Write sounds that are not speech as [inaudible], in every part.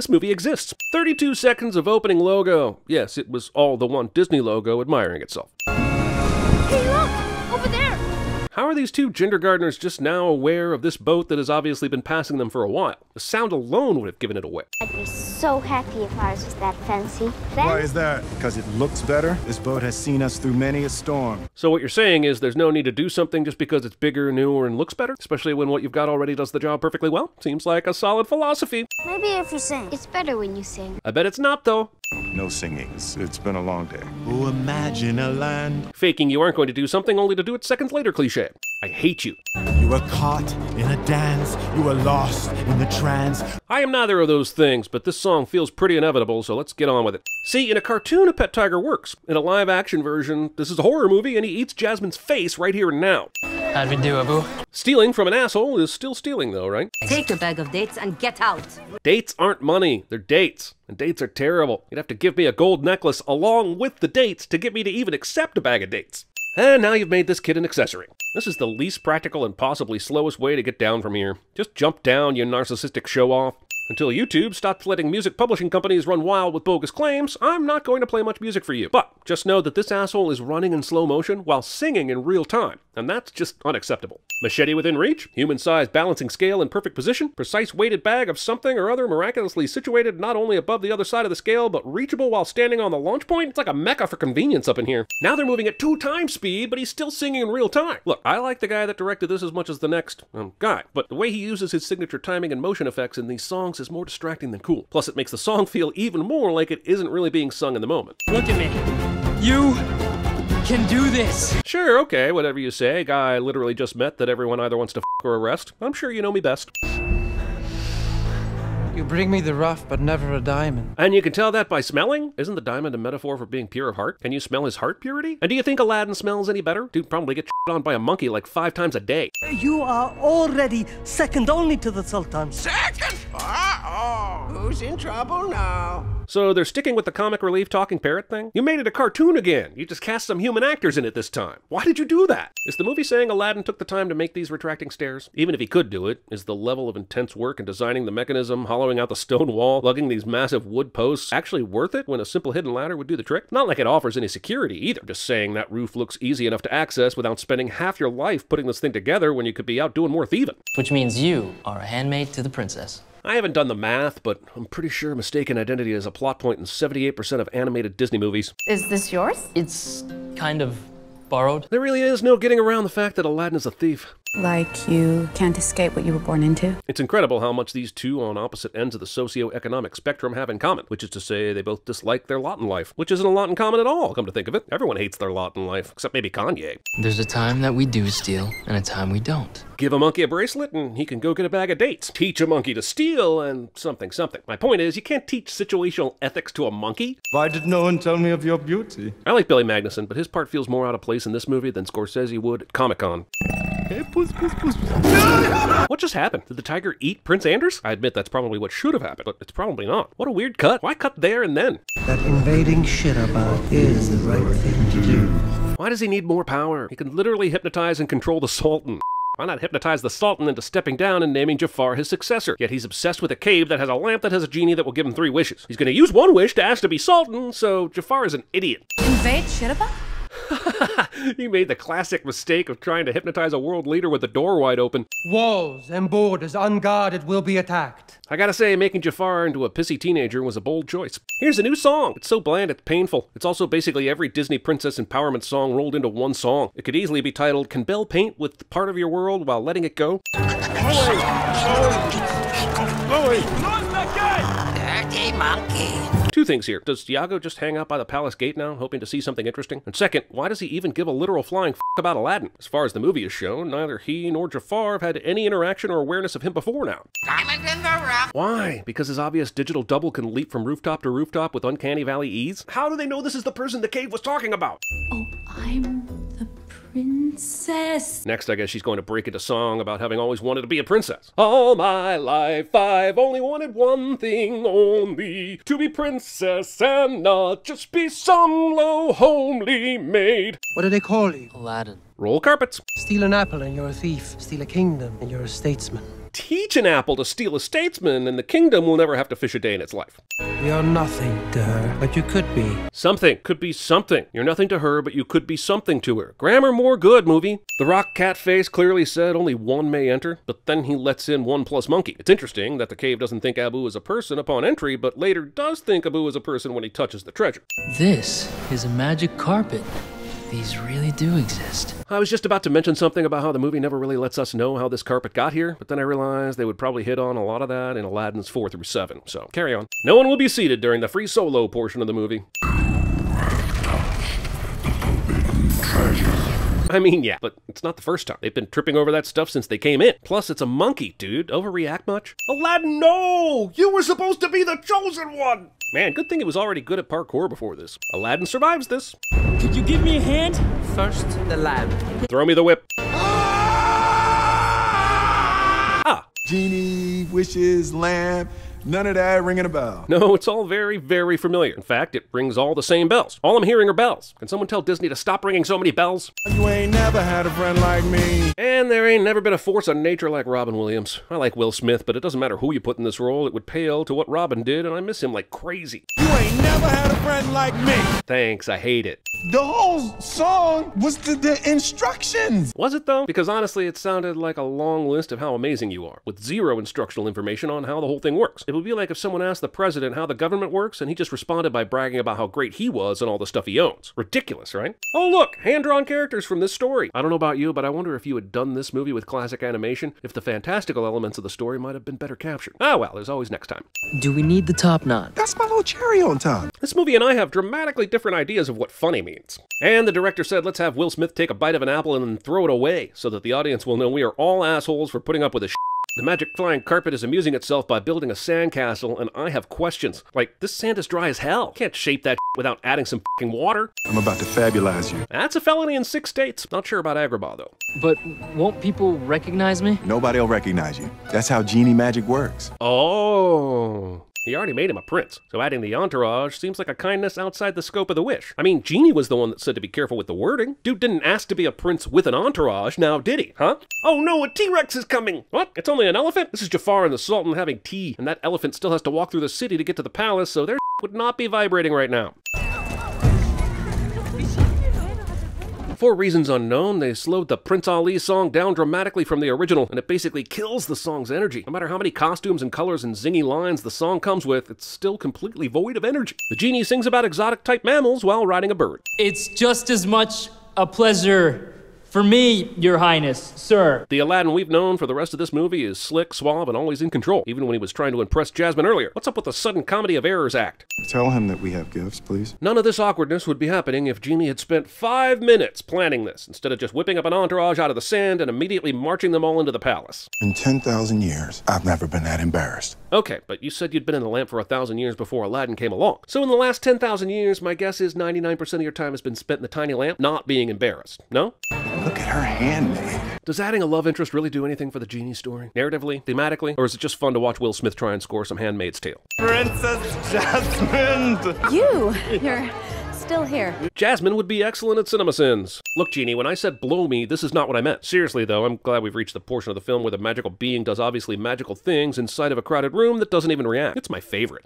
This movie exists. 32 seconds of opening logo. Yes, it was all the one Disney logo admiring itself. How are these two gender gardeners just now aware of this boat that has obviously been passing them for a while? The sound alone would have given it away. I'd be so happy if ours was that fancy. Why is that? Because it looks better? This boat has seen us through many a storm. So what you're saying is there's no need to do something just because it's bigger, newer, and looks better? Especially when what you've got already does the job perfectly well? Seems like a solid philosophy. Maybe if you sing. It's better when you sing. I bet it's not, though. No singing. It's, it's been a long day. Oh, imagine a land. Faking you aren't going to do something only to do it seconds later cliche. I hate you. You were caught in a dance. You were lost in the trance. I am neither of those things, but this song feels pretty inevitable, so let's get on with it. See, in a cartoon, a pet tiger works. In a live action version, this is a horror movie and he eats Jasmine's face right here and now. How'd we do, Abu? Stealing from an asshole is still stealing, though, right? Take your bag of dates and get out. Dates aren't money, they're dates. And dates are terrible. You'd have to give me a gold necklace along with the dates to get me to even accept a bag of dates. And now you've made this kid an accessory. This is the least practical and possibly slowest way to get down from here. Just jump down, you narcissistic show off. Until YouTube stops letting music publishing companies run wild with bogus claims, I'm not going to play much music for you. But just know that this asshole is running in slow motion while singing in real time, and that's just unacceptable. Machete within reach, human sized balancing scale in perfect position, precise weighted bag of something or other miraculously situated not only above the other side of the scale, but reachable while standing on the launch point. It's like a mecca for convenience up in here. Now they're moving at two times speed, but he's still singing in real time. Look, I like the guy that directed this as much as the next um, guy, but the way he uses his signature timing and motion effects in these songs is more distracting than cool. Plus, it makes the song feel even more like it isn't really being sung in the moment. Look at me. You can do this. Sure, okay, whatever you say. Guy I literally just met that everyone either wants to f or arrest. I'm sure you know me best. You bring me the rough, but never a diamond. And you can tell that by smelling? Isn't the diamond a metaphor for being pure of heart? Can you smell his heart purity? And do you think Aladdin smells any better? Dude probably gets on by a monkey like five times a day. You are already second only to the Sultan. Second? Ah! Uh-oh. Who's in trouble now? So they're sticking with the comic relief talking parrot thing? You made it a cartoon again. You just cast some human actors in it this time. Why did you do that? Is the movie saying Aladdin took the time to make these retracting stairs? Even if he could do it, is the level of intense work in designing the mechanism, hollowing out the stone wall, lugging these massive wood posts actually worth it when a simple hidden ladder would do the trick? Not like it offers any security either. Just saying that roof looks easy enough to access without spending half your life putting this thing together when you could be out doing more thieving. Which means you are a handmaid to the princess. I haven't done the math, but I'm pretty sure mistaken identity is a plot point in 78% of animated Disney movies. Is this yours? It's kind of borrowed. There really is no getting around the fact that Aladdin is a thief. Like you can't escape what you were born into? It's incredible how much these two on opposite ends of the socio-economic spectrum have in common, which is to say they both dislike their lot in life, which isn't a lot in common at all, come to think of it. Everyone hates their lot in life, except maybe Kanye. There's a time that we do steal and a time we don't. Give a monkey a bracelet and he can go get a bag of dates. Teach a monkey to steal and something something. My point is, you can't teach situational ethics to a monkey. Why did no one tell me of your beauty? I like Billy Magnussen, but his part feels more out of place in this movie than Scorsese would at Comic-Con. Eh, hey, puss, puss, puss. What just happened? Did the tiger eat Prince Anders? I admit that's probably what should have happened, but it's probably not. What a weird cut. Why cut there and then? That invading Shirabad is the right thing to do. Why does he need more power? He can literally hypnotize and control the Sultan. Why not hypnotize the Sultan into stepping down and naming Jafar his successor? Yet he's obsessed with a cave that has a lamp that has a genie that will give him three wishes. He's gonna use one wish to ask to be Sultan, so Jafar is an idiot. Invade Shittabah? [laughs] he made the classic mistake of trying to hypnotize a world leader with the door wide open. Walls and borders unguarded will be attacked. I gotta say, making Jafar into a pissy teenager was a bold choice. Here's a new song. It's so bland, it's painful. It's also basically every Disney princess empowerment song rolled into one song. It could easily be titled, Can Belle Paint with Part of Your World While Letting It Go? Dirty monkey. Two things here. Does Iago just hang out by the palace gate now, hoping to see something interesting? And second, why does he even give a literal flying f about Aladdin? As far as the movie is shown, neither he nor Jafar have had any interaction or awareness of him before now. Diamond in the rough. Why? Because his obvious digital double can leap from rooftop to rooftop with uncanny valley ease? How do they know this is the person the cave was talking about? Oh, I'm the princess. Next, I guess she's going to break into song about having always wanted to be a princess. All my life, I've only wanted one thing only to be princess and not just be some low, homely maid. What do they call you? Aladdin. Roll carpets. Steal an apple and you're a thief. Steal a kingdom and you're a statesman. Teach an apple to steal a statesman, and the kingdom will never have to fish a day in its life. You're nothing to her, but you could be. Something. Could be something. You're nothing to her, but you could be something to her. Grammar more good, movie. The Rock cat face clearly said only one may enter, but then he lets in one plus monkey. It's interesting that the cave doesn't think Abu is a person upon entry, but later does think Abu is a person when he touches the treasure. This is a magic carpet. These really do exist. I was just about to mention something about how the movie never really lets us know how this carpet got here, but then I realized they would probably hit on a lot of that in Aladdin's 4 through 7, so carry on. No one will be seated during the free solo portion of the movie. I mean, yeah, but it's not the first time. They've been tripping over that stuff since they came in. Plus, it's a monkey, dude. Overreact much? Aladdin, no! You were supposed to be the chosen one! Man, good thing it was already good at parkour before this. Aladdin survives this. Could you give me a hand? First, the lamp. Throw me the whip. Ah! Genie, wishes, lamp, none of that ringing a bell. No, it's all very, very familiar. In fact, it rings all the same bells. All I'm hearing are bells. Can someone tell Disney to stop ringing so many bells? You ain't never had a friend like me. And there ain't never been a force of nature like Robin Williams. I like Will Smith, but it doesn't matter who you put in this role, it would pale to what Robin did, and I miss him like crazy. You ain't never had a friend like me. Thanks, I hate it. The whole song was the, the instructions. Was it though? Because honestly, it sounded like a long list of how amazing you are, with zero instructional information on how the whole thing works. It would be like if someone asked the president how the government works, and he just responded by bragging about how great he was and all the stuff he owns. Ridiculous, right? Oh, look, hand drawn characters from this story. I don't know about you, but I wonder if you had done this movie with classic animation, if the fantastical elements of the story might have been better captured. Ah, well, there's always next time. Do we need the top knot? That's my little cherry on top. This movie and I have dramatically different ideas of what funny means. And the director said, let's have Will Smith take a bite of an apple and then throw it away, so that the audience will know we are all assholes for putting up with this. The magic flying carpet is amusing itself by building a sandcastle, and I have questions. Like, this sand is dry as hell. Can't shape that [laughs] without adding some fing water. I'm about to fabulize you. That's a felony in six states. Not sure about Agrabah, though. But won't people recognize me? Nobody will recognize you. That's how genie magic works. Oh. He already made him a prince, so adding the entourage seems like a kindness outside the scope of the wish. I mean, Genie was the one that said to be careful with the wording. Dude didn't ask to be a prince with an entourage, now did he? Huh? Oh no, a T-Rex is coming! What? It's only an elephant? This is Jafar and the Sultan having tea, and that elephant still has to walk through the city to get to the palace, so their [laughs] would not be vibrating right now. For reasons unknown, they slowed the Prince Ali song down dramatically from the original, and it basically kills the song's energy. No matter how many costumes and colors and zingy lines the song comes with, it's still completely void of energy. The genie sings about exotic type mammals while riding a bird. It's just as much a pleasure for me, Your Highness, sir. The Aladdin we've known for the rest of this movie is slick, suave, and always in control, even when he was trying to impress Jasmine earlier. What's up with the sudden comedy of errors act? Tell him that we have gifts, please. None of this awkwardness would be happening if Genie had spent five minutes planning this, instead of just whipping up an entourage out of the sand and immediately marching them all into the palace. In 10,000 years, I've never been that embarrassed. Okay, but you said you'd been in the lamp for a thousand years before Aladdin came along. So in the last 10,000 years, my guess is 99% of your time has been spent in the tiny lamp not being embarrassed. No? Look at her handmaid. Does adding a love interest really do anything for the genie story? Narratively? Thematically? Or is it just fun to watch Will Smith try and score some Handmaid's Tale? Princess Jasmine! You! You're still here. Jasmine would be excellent at cinema sins. Look, Genie, when I said blow me, this is not what I meant. Seriously, though, I'm glad we've reached the portion of the film where the magical being does obviously magical things inside of a crowded room that doesn't even react. It's my favorite.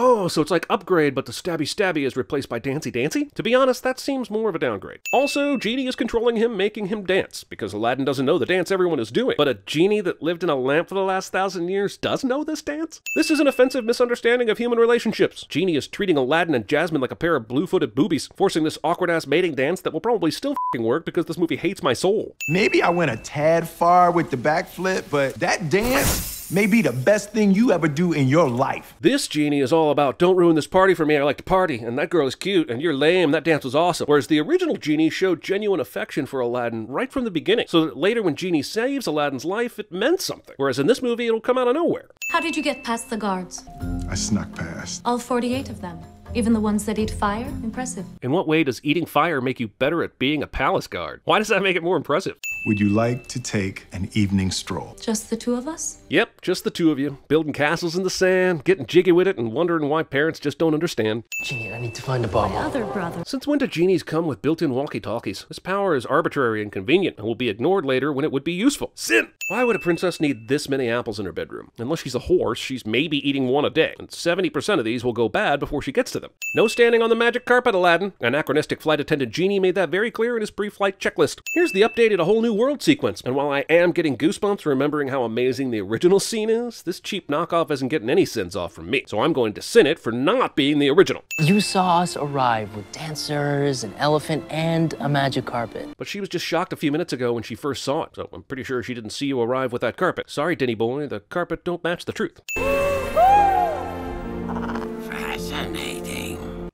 Oh, so it's like Upgrade, but the Stabby Stabby is replaced by Dancy Dancy? To be honest, that seems more of a downgrade. Also, Genie is controlling him, making him dance, because Aladdin doesn't know the dance everyone is doing. But a genie that lived in a lamp for the last thousand years does know this dance? This is an offensive misunderstanding of human relationships. Genie is treating Aladdin and Jasmine like a pair of blue-footed boobies, forcing this awkward-ass mating dance that will probably still work because this movie hates my soul. Maybe I went a tad far with the backflip, but that dance may be the best thing you ever do in your life. This genie is all about don't ruin this party for me, I like to party, and that girl is cute, and you're lame, that dance was awesome. Whereas the original genie showed genuine affection for Aladdin right from the beginning, so that later when Genie saves Aladdin's life, it meant something. Whereas in this movie, it'll come out of nowhere. How did you get past the guards? I snuck past. All 48 of them. Even the ones that eat fire? Impressive. In what way does eating fire make you better at being a palace guard? Why does that make it more impressive? Would you like to take an evening stroll? Just the two of us? Yep, just the two of you, building castles in the sand, getting jiggy with it, and wondering why parents just don't understand. Genie, I need to find a bauble. My other brother. Since when do genies come with built in walkie talkies? This power is arbitrary and convenient and will be ignored later when it would be useful. Sin! Why would a princess need this many apples in her bedroom? Unless she's a horse, she's maybe eating one a day, and 70% of these will go bad before she gets to them. No standing on the magic carpet, Aladdin. Anachronistic flight attendant Genie made that very clear in his pre flight checklist. Here's the updated A Whole New World sequence, and while I am getting goosebumps remembering how amazing the original scene is, this cheap knockoff isn't getting any sins off from me, so I'm going to sin it for not being the original. You saw us arrive with dancers, an elephant, and a magic carpet. But she was just shocked a few minutes ago when she first saw it, so I'm pretty sure she didn't see you arrive with that carpet. Sorry, Denny boy, the carpet don't match the truth.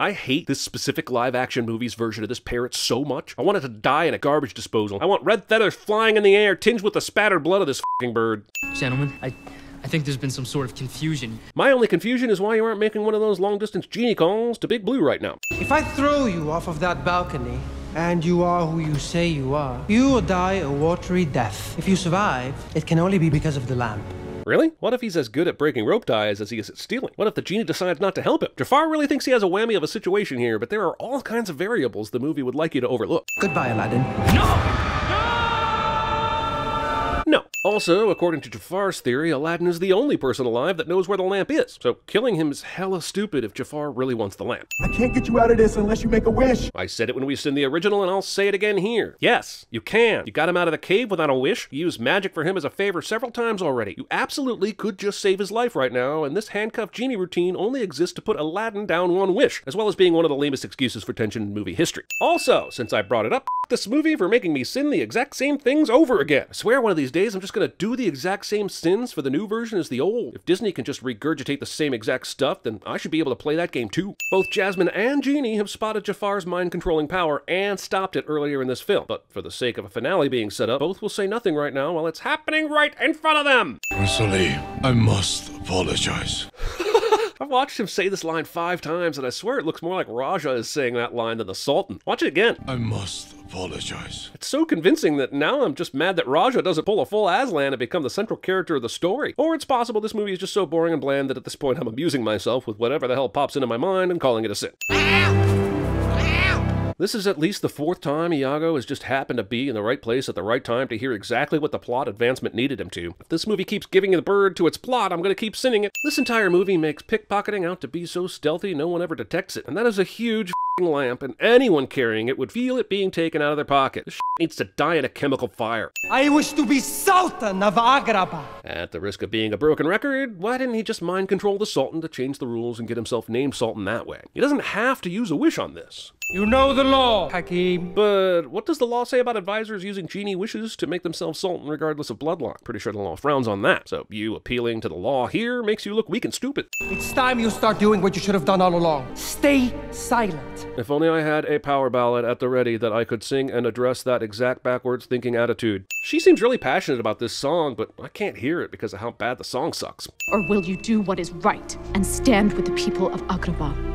I hate this specific live action movie's version of this parrot so much. I want it to die in a garbage disposal. I want red feathers flying in the air, tinged with the spattered blood of this fing bird. Gentlemen, I, I think there's been some sort of confusion. My only confusion is why you aren't making one of those long distance genie calls to Big Blue right now. If I throw you off of that balcony, and you are who you say you are, you will die a watery death. If you survive, it can only be because of the lamp. Really? What if he's as good at breaking rope ties as he is at stealing? What if the genie decides not to help him? Jafar really thinks he has a whammy of a situation here, but there are all kinds of variables the movie would like you to overlook. Goodbye, Aladdin. No. Also, according to Jafar's theory, Aladdin is the only person alive that knows where the lamp is. So killing him is hella stupid if Jafar really wants the lamp. I can't get you out of this unless you make a wish. I said it when we seen the original, and I'll say it again here. Yes, you can. You got him out of the cave without a wish. You used magic for him as a favor several times already. You absolutely could just save his life right now, and this handcuffed genie routine only exists to put Aladdin down one wish, as well as being one of the lamest excuses for tension in movie history. Also, since I brought it up, this movie for making me sin the exact same things over again. I swear one of these days I'm just gonna do the exact same sins for the new version as the old. If Disney can just regurgitate the same exact stuff, then I should be able to play that game too. Both Jasmine and Genie have spotted Jafar's mind controlling power and stopped it earlier in this film. But for the sake of a finale being set up, both will say nothing right now while it's happening right in front of them. Rosalie, I must apologize. [laughs] I've watched him say this line five times, and I swear it looks more like Raja is saying that line than the Sultan. Watch it again. I must apologize. It's so convincing that now I'm just mad that Raja doesn't pull a full Aslan and become the central character of the story. Or it's possible this movie is just so boring and bland that at this point I'm amusing myself with whatever the hell pops into my mind and calling it a sin. This is at least the fourth time Iago has just happened to be in the right place at the right time to hear exactly what the plot advancement needed him to. If this movie keeps giving the bird to its plot, I'm gonna keep sinning it. This entire movie makes pickpocketing out to be so stealthy no one ever detects it, and that is a huge lamp, and anyone carrying it would feel it being taken out of their pocket. This needs to die in a chemical fire. I wish to be Sultan of Agrabah. At the risk of being a broken record, why didn't he just mind control the Sultan to change the rules and get himself named Sultan that way? He doesn't have to use a wish on this. You know the law, Hakim. But what does the law say about advisors using genie wishes to make themselves sultan regardless of bloodline? Pretty sure the law frowns on that. So you appealing to the law here makes you look weak and stupid. It's time you start doing what you should have done all along. Stay silent. If only I had a power ballad at the ready that I could sing and address that exact backwards thinking attitude. She seems really passionate about this song, but I can't hear it because of how bad the song sucks. Or will you do what is right and stand with the people of Agrabah?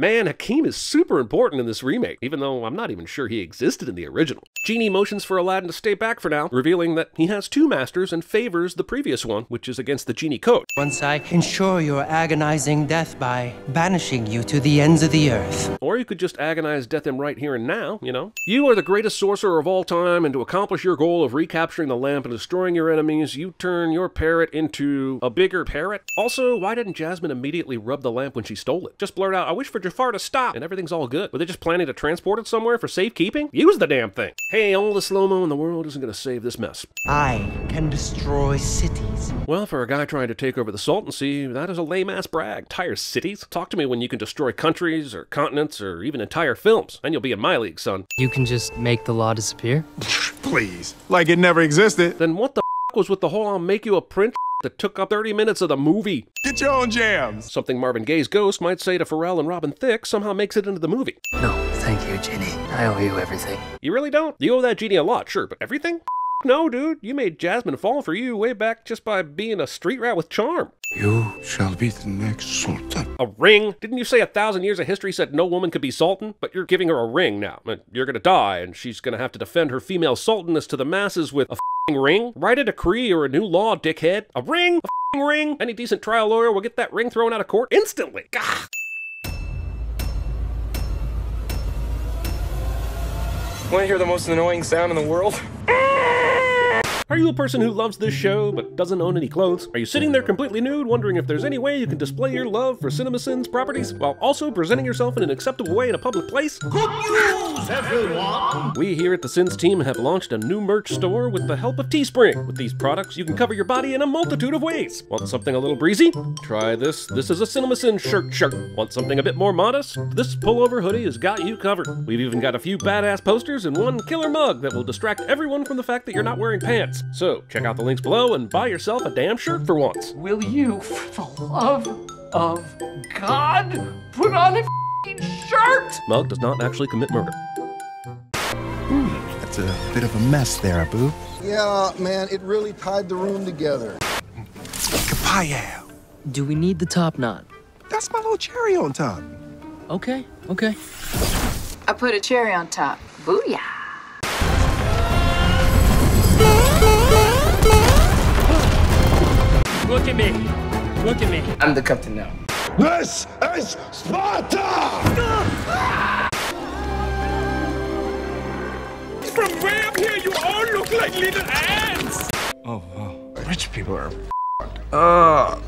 Man, Hakim is super important in this remake, even though I'm not even sure he existed in the original. Genie motions for Aladdin to stay back for now, revealing that he has two masters and favors the previous one, which is against the Genie code. Once I ensure your agonizing death by banishing you to the ends of the earth. Or you could just agonize death him right here and now, you know? You are the greatest sorcerer of all time, and to accomplish your goal of recapturing the lamp and destroying your enemies, you turn your parrot into a bigger parrot? Also, why didn't Jasmine immediately rub the lamp when she stole it? Just blurt out, I wish for Jafar to stop, and everything's all good. Were they just planning to transport it somewhere for safekeeping? Use the damn thing. Hey, all the slow-mo in the world isn't gonna save this mess. I can destroy cities. Well, for a guy trying to take over the Sultancy, that is a lame-ass brag. Entire cities? Talk to me when you can destroy countries, or continents, or even entire films, and you'll be in my league, son. You can just make the law disappear? [laughs] Please. Like it never existed. Then what the f was with the whole I'll make you a prince that took up 30 minutes of the movie? Get your own jams. Something Marvin Gaye's ghost might say to Pharrell and Robin Thicke somehow makes it into the movie. No, thank you, Genie. I owe you everything. You really don't? You owe that genie a lot, sure, but everything? No, dude. You made Jasmine fall for you way back just by being a street rat with charm. You shall be the next sultan. A ring? Didn't you say a thousand years of history said no woman could be sultan? But you're giving her a ring now. You're gonna die, and she's gonna have to defend her female sultanness to the masses with a fing ring? Write a decree or a new law, dickhead. A ring? A fing ring? Any decent trial lawyer will get that ring thrown out of court instantly. Gah! Want to hear the most annoying sound in the world? Mm. Are you a person who loves this show but doesn't own any clothes? Are you sitting there completely nude wondering if there's any way you can display your love for CinemaSins properties while also presenting yourself in an acceptable way in a public place? Good news, everyone! We here at the Sins team have launched a new merch store with the help of Teespring. With these products, you can cover your body in a multitude of ways. Want something a little breezy? Try this. This is a CinemaSins shirt shirt. Want something a bit more modest? This pullover hoodie has got you covered. We've even got a few badass posters and one killer mug that will distract everyone from the fact that you're not wearing pants. So, check out the links below and buy yourself a damn shirt for once. Will you, for the love of God, put on a f***ing shirt? Mug does not actually commit murder. That's a bit of a mess there, Abu. Yeah, man, it really tied the room together. Kapaya. Do we need the top knot? That's my little cherry on top. Okay, okay. I put a cherry on top. Booyah! Look at me. Look at me. I'm the captain now. This is Sparta! From way up here, you all look like little ants! Oh, wow. Rich people are Uh,